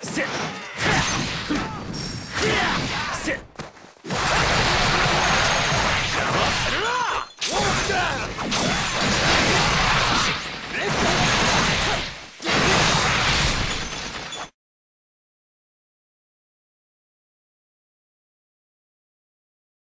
せっせっ邪魔するな